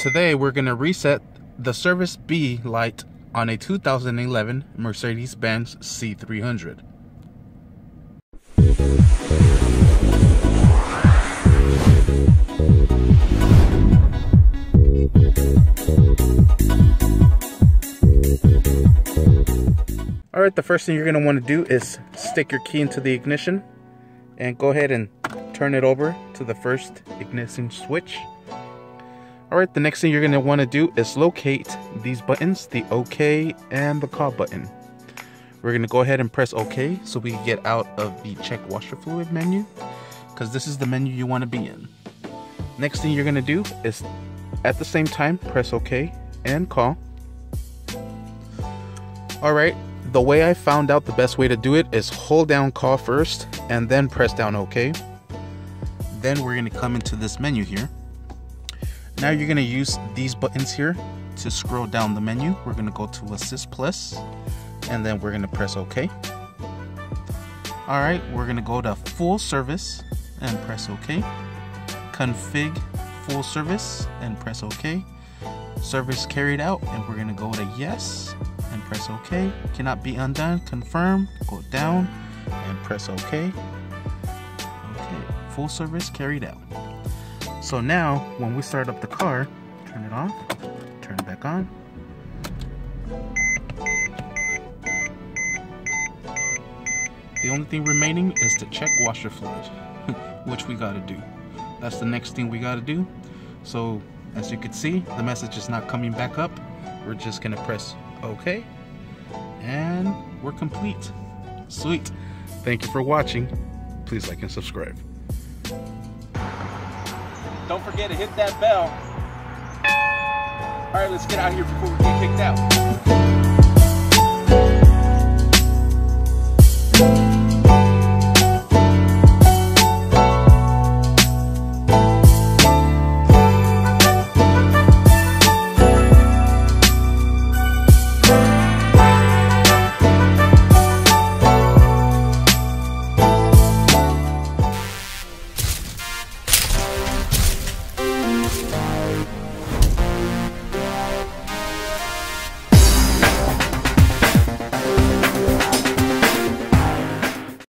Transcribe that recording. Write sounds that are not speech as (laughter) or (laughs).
today we're going to reset the Service B light on a 2011 Mercedes-Benz C300. All right, the first thing you're gonna wanna do is stick your key into the ignition and go ahead and turn it over to the first ignition switch. All right, the next thing you're gonna wanna do is locate these buttons, the OK and the call button. We're gonna go ahead and press OK so we can get out of the check washer fluid menu because this is the menu you wanna be in. Next thing you're gonna do is at the same time, press OK and call. All right, the way I found out the best way to do it is hold down call first and then press down OK. Then we're gonna come into this menu here now you're gonna use these buttons here to scroll down the menu. We're gonna go to ASSYST PLUS, and then we're gonna press OK. All right, we're gonna go to Full Service and press OK. Config Full Service and press OK. Service carried out, and we're gonna go to Yes and press OK. Cannot be undone. Confirm. Go down and press OK. Okay, full service carried out. So now, when we start up the car, turn it off, turn it back on. The only thing remaining is to check washer fluid, (laughs) which we gotta do. That's the next thing we gotta do. So, as you can see, the message is not coming back up. We're just gonna press OK, and we're complete. Sweet. Thank you for watching. Please like and subscribe. Don't forget to hit that bell. All right, let's get out of here before we get kicked out.